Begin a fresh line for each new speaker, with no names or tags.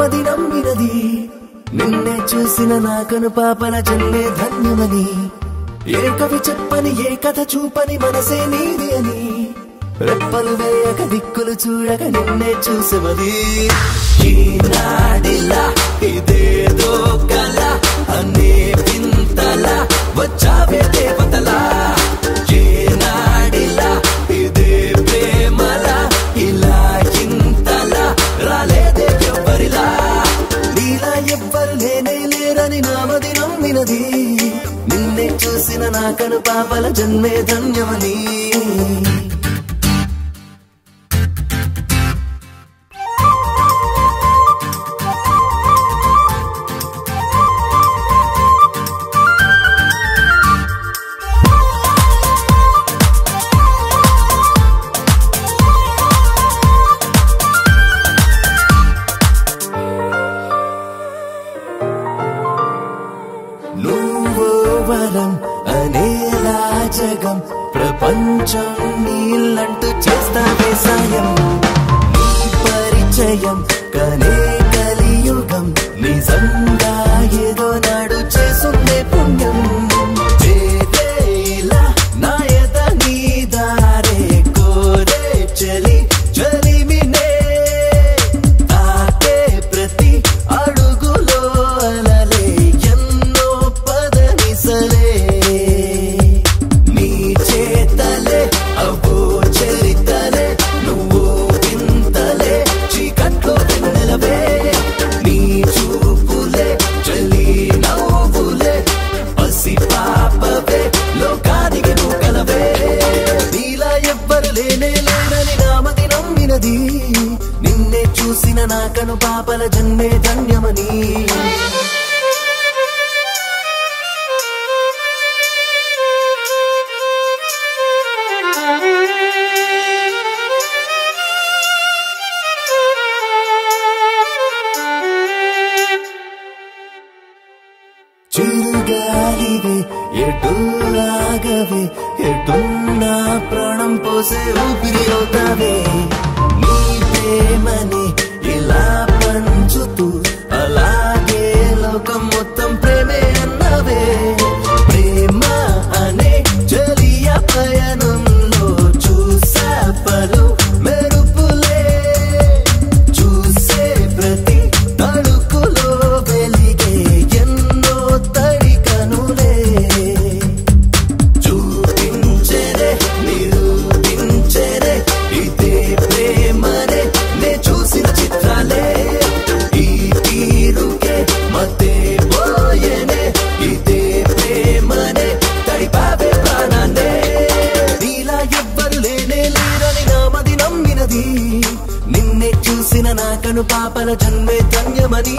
ఎవ్వరు వినది నామది నమ్మినది. నిన్నే చూసిన నాకను పాపల చెల్లే ధన్యమని. ఏ కవి చెప్పని ఏ కథ చూపని మనసే నీది అని. రెప్పలు వేయక దిక్కులు చూడక నిన్నే చూసమది ఈనాడిలా కను పాపల జన్మే ధన్యమని. నువ్వో వరం అనేలా జగం ప్రపంచం నీళ్ళంటూ చేస్తా సాయం. నీ పరిచయం కనే కలియుగం నిజం కను పాపల జన్మే ధన్యమని. చిరుగాలివే ఎటున్నా ప్రాణం పోసే ఊపిరి అవుతావే నీ ప్రేమని love. నిన్నే చూసిన నాకను పాపల జన్మే ధన్యమని